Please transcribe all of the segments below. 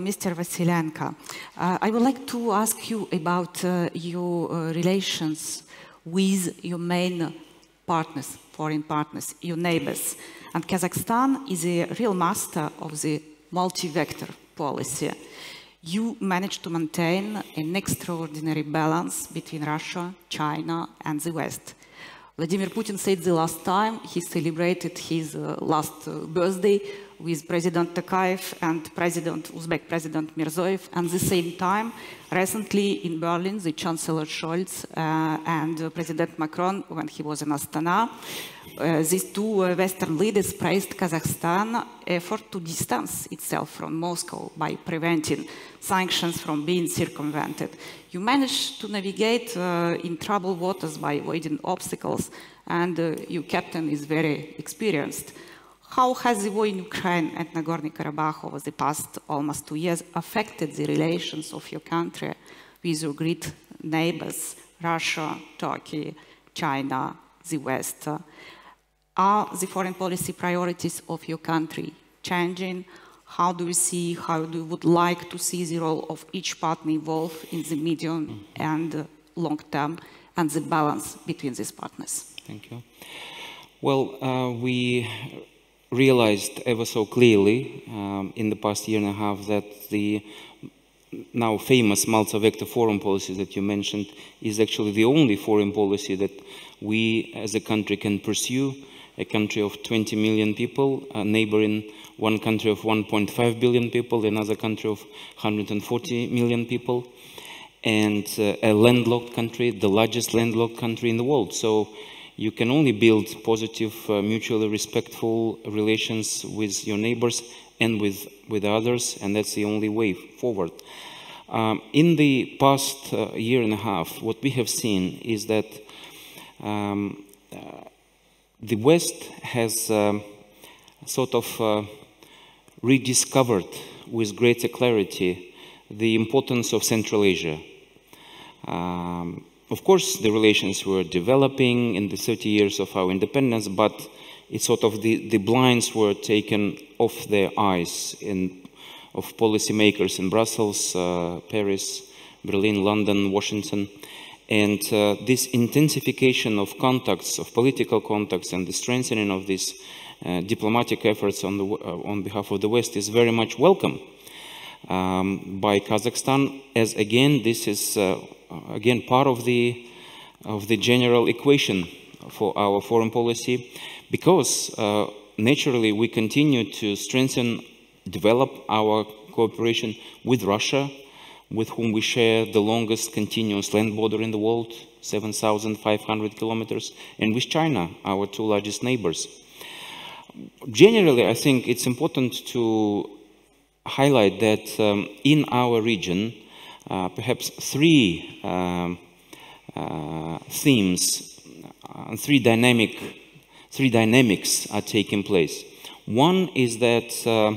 Mr. Vassilenko. Uh, I would like to ask you about uh, your uh, relations with your main partners, foreign partners, your neighbors. And Kazakhstan is a real master of the multi-vector policy. You managed to maintain an extraordinary balance between Russia, China, and the West. Vladimir Putin said the last time he celebrated his uh, last uh, birthday with President Tokayev and President Uzbek President Mirziyoyev. And at the same time, recently in Berlin, the Chancellor Scholz uh, and President Macron, when he was in Astana, uh, these two uh, Western leaders praised Kazakhstan's effort to distance itself from Moscow by preventing sanctions from being circumvented. You managed to navigate uh, in troubled waters by avoiding obstacles, and uh, your captain is very experienced. How has the war in Ukraine and Nagorno-Karabakh over the past almost two years affected the relations of your country with your great neighbors, Russia, Turkey, China, the West? Are the foreign policy priorities of your country changing? How do you see, how do you would like to see the role of each partner involved in the medium and long term and the balance between these partners? Thank you. Well, uh, we realized ever so clearly um, in the past year and a half that the now famous multi-vector foreign policy that you mentioned is actually the only foreign policy that we as a country can pursue. A country of 20 million people, a neighboring one country of 1.5 billion people, another country of 140 million people, and uh, a landlocked country, the largest landlocked country in the world. So you can only build positive, uh, mutually respectful relations with your neighbors and with, with others, and that's the only way forward. Um, in the past uh, year and a half, what we have seen is that um, uh, the West has um, sort of uh, rediscovered with greater clarity the importance of Central Asia. Um, of course, the relations were developing in the 30 years of our independence, but it's sort of the, the blinds were taken off their eyes in, of policymakers in Brussels, uh, Paris, Berlin, London, Washington. And uh, this intensification of contacts, of political contacts, and the strengthening of these uh, diplomatic efforts on, the, uh, on behalf of the West is very much welcome um, by Kazakhstan, as again, this is uh, again part of the, of the general equation for our foreign policy, because uh, naturally we continue to strengthen, develop our cooperation with Russia, with whom we share the longest continuous land border in the world, 7,500 kilometers, and with China, our two largest neighbors. Generally, I think it's important to highlight that um, in our region, uh, perhaps three um, uh, themes, uh, three dynamic, three dynamics are taking place. One is that uh,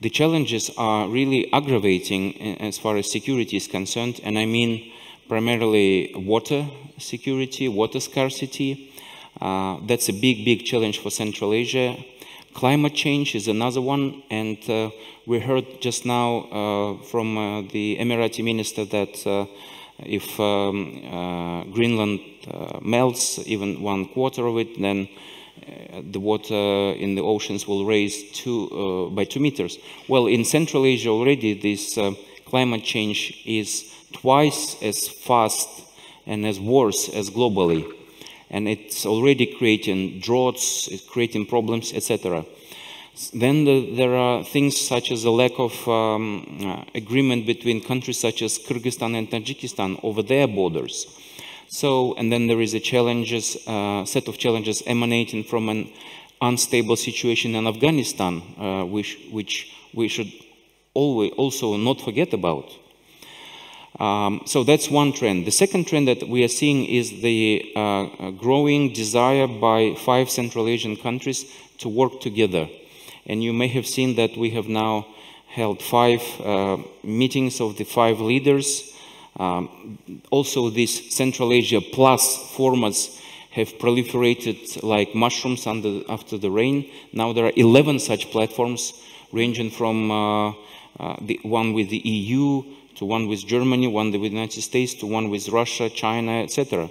the challenges are really aggravating as far as security is concerned, and I mean primarily water security, water scarcity. Uh, that's a big, big challenge for Central Asia. Climate change is another one, and uh, we heard just now uh, from uh, the Emirati minister that uh, if um, Greenland melts even one quarter of it, then the water in the oceans will raise two, by two meters. Well, in Central Asia already, this climate change is twice as fast and as worse as globally. And it's already creating droughts, it's creating problems, etc. Then the, there are things such as the lack of um, uh, agreement between countries such as Kyrgyzstan and Tajikistan over their borders. So, and then there is a challenges, uh, set of challenges emanating from an unstable situation in Afghanistan, uh, which, which we should always also not forget about. Um, so that's one trend. The second trend that we are seeing is the uh, growing desire by five Central Asian countries to work together. And you may have seen that we have now held five uh, meetings of the five leaders um, also, these Central Asia Plus formats have proliferated like mushrooms under, after the rain. Now there are 11 such platforms ranging from uh, uh, the one with the EU to one with Germany, one with the United States, to one with Russia, China, etc.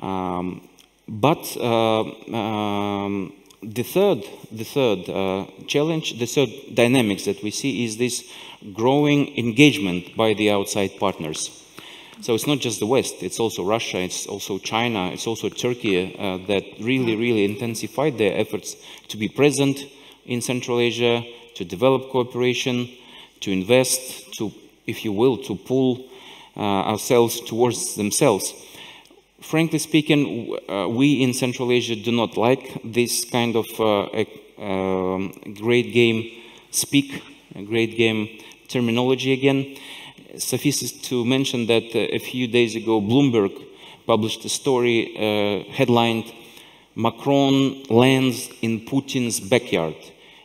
Um, but uh, um, the third, the third uh, challenge, the third dynamics that we see is this growing engagement by the outside partners. So it's not just the West, it's also Russia, it's also China, it's also Turkey uh, that really, really intensified their efforts to be present in Central Asia, to develop cooperation, to invest, to, if you will, to pull uh, ourselves towards themselves. Frankly speaking, uh, we in Central Asia do not like this kind of uh, um, great game speak, great game terminology again suffices to mention that a few days ago, Bloomberg published a story uh, headlined Macron lands in Putin's backyard.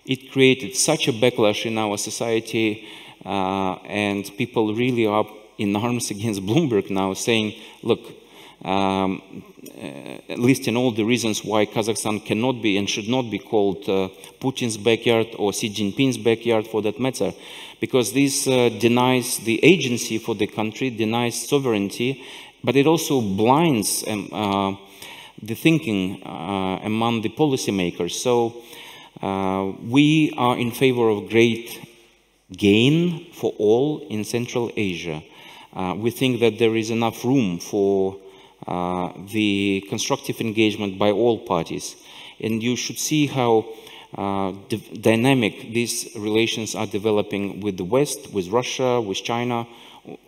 It created such a backlash in our society, uh, and people really are in arms against Bloomberg now, saying, look, um, uh, listing all the reasons why Kazakhstan cannot be and should not be called uh, Putin's backyard or Xi Jinping's backyard for that matter, because this uh, denies the agency for the country, denies sovereignty, but it also blinds um, uh, the thinking uh, among the policymakers. So uh, we are in favor of great gain for all in Central Asia. we think that there is enough room for uh, the constructive engagement by all parties. And you should see how uh, dynamic these relations are developing with the West, with Russia, with China,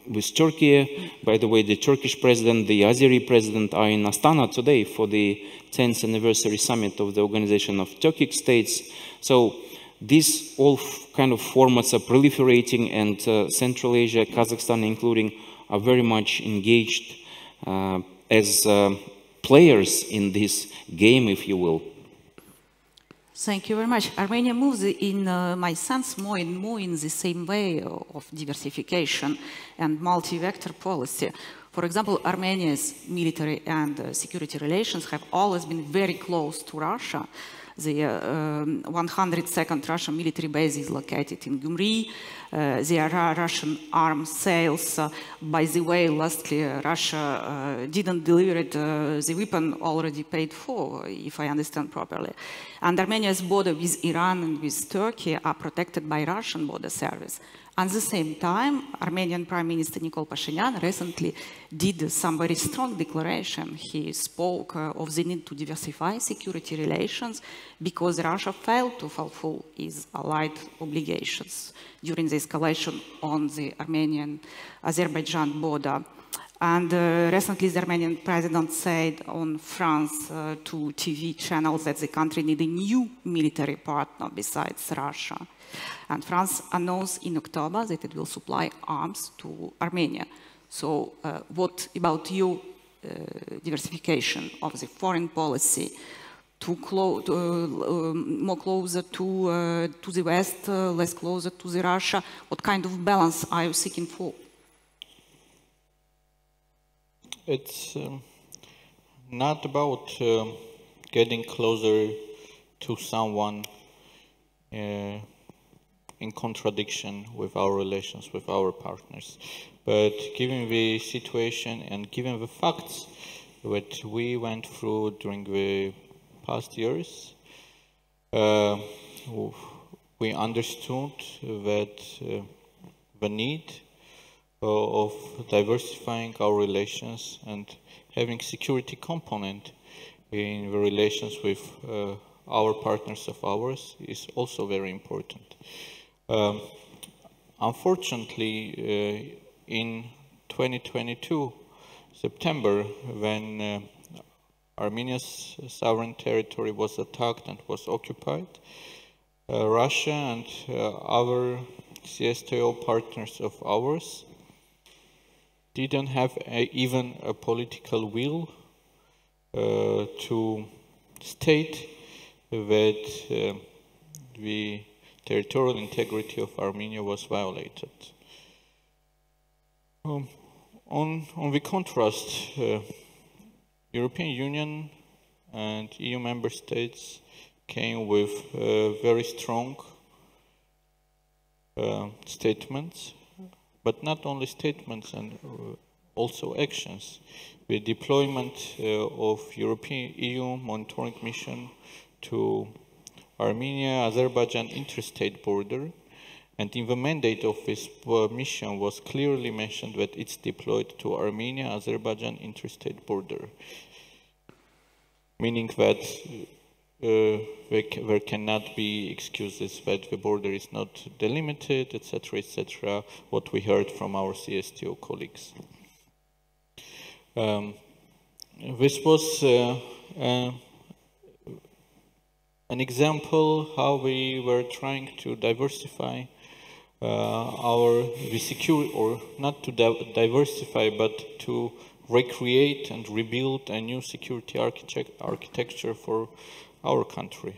with Turkey. By the way, the Turkish president, the Azeri president are in Astana today for the 10th anniversary summit of the Organization of Turkic States. So these all kind of formats are proliferating and uh, Central Asia, Kazakhstan including, are very much engaged uh, as uh, players in this game, if you will. Thank you very much. Armenia moves in uh, my sense more and more in the same way of diversification and multi-vector policy. For example, Armenia's military and uh, security relations have always been very close to Russia. The uh, um, 102nd Russian military base is located in Gyumri. Uh, there are Russian arms sales. Uh, by the way, lastly, uh, Russia uh, didn't deliver it, the weapon already paid for, if I understand properly. And Armenia's border with Iran and with Turkey are protected by Russian border service. At the same time, Armenian Prime Minister Nikol Pashinyan recently did some very strong declaration. He spoke uh, of the need to diversify security relations because Russia failed to fulfill its allied obligations during the escalation on the Armenian-Azerbaijan border. And uh, recently, the Armenian president said on France uh, to TV channels that the country needs a new military partner besides Russia. And France announced in October that it will supply arms to Armenia. So uh, what about your diversification of the foreign policy to, uh, more closer to, uh, to the West, uh, less closer to the Russia? What kind of balance are you seeking for? It's um, not about um, getting closer to someone uh, in contradiction with our relations with our partners. But given the situation and given the facts that we went through during the past years, uh, we understood that uh, the need of diversifying our relations and having security component in the relations with uh, our partners of ours is also very important. Um, unfortunately, uh, in 2022, September, when uh, Armenia's sovereign territory was attacked and was occupied, uh, Russia and uh, other CSTO partners of ours didn't have a, even a political will uh, to state that uh, the territorial integrity of Armenia was violated. Um, on, on the contrast, uh, European Union and EU member states came with uh, very strong uh, statements, but not only statements and uh, also actions. The deployment uh, of European EU monitoring mission to Armenia Azerbaijan interstate border and in the mandate of this uh, mission was clearly mentioned that it's deployed to Armenia Azerbaijan interstate border meaning that uh, there, cannot be excuses that the border is not delimited, etc., etc., what we heard from our CSTO colleagues. Um, this was uh, uh, an example how we were trying to diversify uh, our the secure or not to di diversify but to recreate and rebuild a new security architect architecture for our country.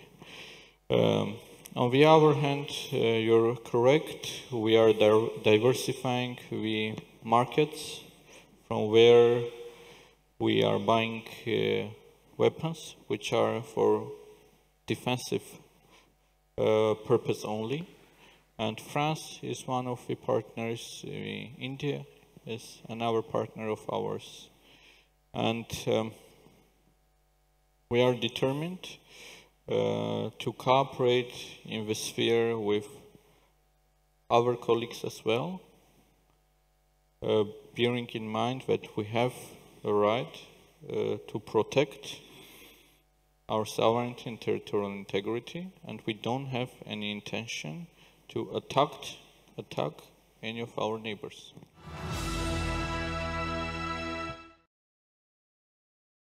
Um, on the other hand, uh, you're correct. We are di diversifying the markets from where we are buying uh, weapons, which are for defensive uh, purpose only. And France is one of the partners. India is another partner of ours. And um, we are determined uh, to cooperate in the sphere with other colleagues as well, uh, bearing in mind that we have a right uh, to protect our sovereignty and territorial integrity, and we don't have any intention to attack, attack any of our neighbors.